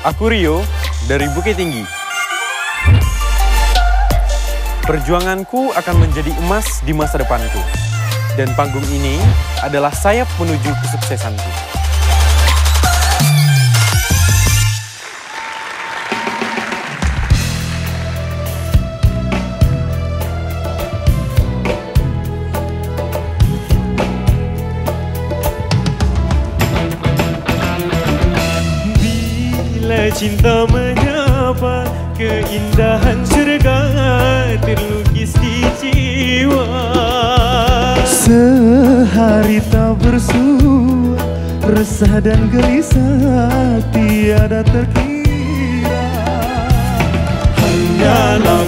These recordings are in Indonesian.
Aku Rio dari Bukit Tinggi. Perjuanganku akan menjadi emas di masa depanku. Dan panggung ini adalah sayap menuju kesuksesanku. Cinta menyapa Keindahan surga terlukis di jiwa? Sehari tak bersua Resah dan gelisah tiada terkira. Hanyalah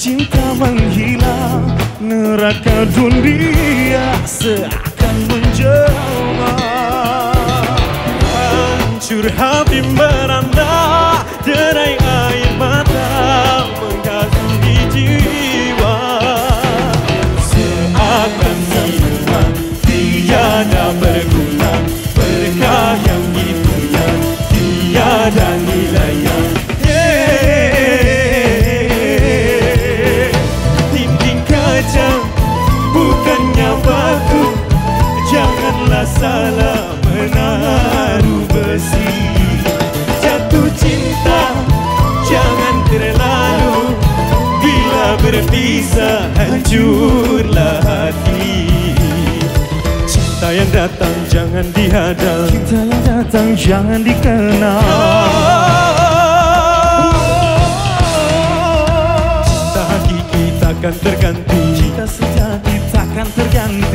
cinta menghilang Neraka dunia seakan menjelma. Hancur hati meranda Derai air mata Menghantui jiwa. Seakan minuman Tiada berguna Berkah yang dipunya Tiada nilainya salah menaruh besi. Jatuh cinta Jangan terlalu. Bila berpisah Hancurlah hati Cinta yang datang Jangan dihadang. Cinta yang datang jangan dikenal. Cinta hakiki takkan terganti. Cinta sejati takkan terganti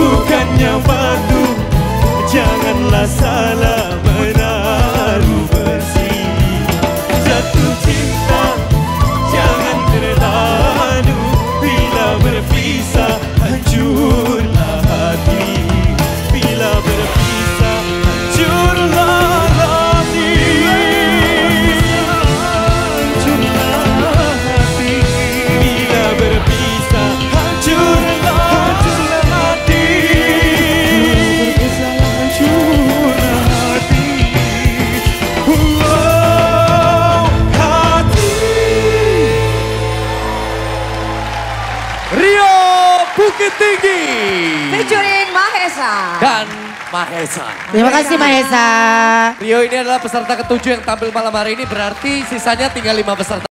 bukannya batu Janganlah salah Bukit Tinggi Featuring Mahesa. dan Mahesa. Terima kasih Mahesa. Rio ini adalah peserta ketujuh yang tampil malam hari ini berarti sisanya tinggal lima peserta.